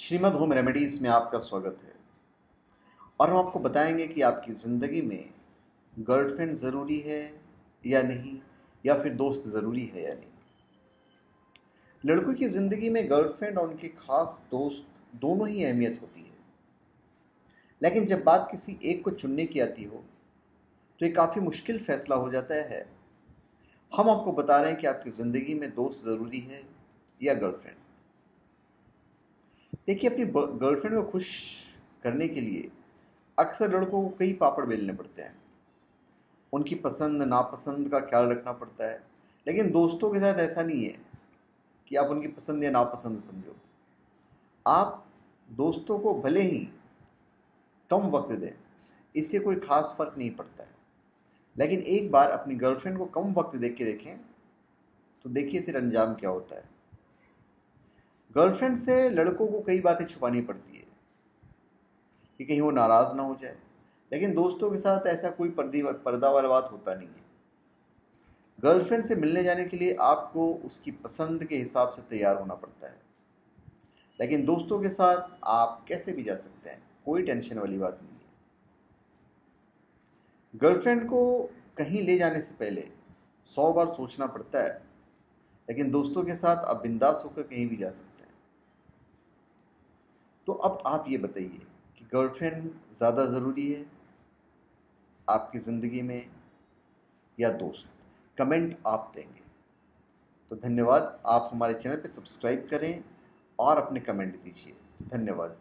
Shrimad home remedies में आपका स्वागत है। और हम आपको बताएँगे कि आपकी ज़िंदगी में गर्लफ्रेंड ज़रूरी है या नहीं, या फिर दोस्त ज़रूरी है या नहीं। लड़कों की ज़िंदगी में गर्लफ्रेंड और उनके खास दोस्त दोनों ही अहमियत होती है। लेकिन जब बात किसी एक को चुनने की आती हो तो ये काफ़ी मुश्किल फ़ैसला हो जाता है। हम आपको बता रहे हैं कि आपकी ज़िंदगी में दोस्त ज़रूरी है या गर्लफ्रेंड। देखिए, अपनी गर्लफ्रेंड को खुश करने के लिए अक्सर लड़कों को कई पापड़ बेलने पड़ते हैं। उनकी पसंद, नापसंद का ख्याल रखना पड़ता है। लेकिन दोस्तों के साथ ऐसा नहीं है कि आप उनकी पसंद या नापसंद समझो। आप दोस्तों को भले ही कम वक्त दें, इससे कोई ख़ास फ़र्क नहीं पड़ता है। लेकिन एक बार अपनी गर्लफ्रेंड को कम वक्त देख के देखें तो देखिए फिर अंजाम क्या होता है। गर्लफ्रेंड से लड़कों को कई बातें छुपानी पड़ती है कि कहीं वो नाराज़ ना हो जाए। लेकिन दोस्तों के साथ ऐसा कोई पर्दी पर्दा वाला बात होता नहीं है। गर्लफ्रेंड से मिलने जाने के लिए आपको उसकी पसंद के हिसाब से तैयार होना पड़ता है। लेकिन दोस्तों के साथ आप कैसे भी जा सकते हैं, कोई टेंशन वाली बात नहीं है। गर्लफ्रेंड को कहीं ले जाने से पहले सौ बार सोचना पड़ता है, लेकिन दोस्तों के साथ आप बिंदास होकर कहीं भी जा सकते हैं। तो अब आप ये बताइए कि गर्लफ्रेंड ज़्यादा ज़रूरी है आपकी ज़िंदगी में या दोस्त? कमेंट आप देंगे। तो धन्यवाद। आप हमारे चैनल पर सब्सक्राइब करें और अपने कमेंट दीजिए। धन्यवाद।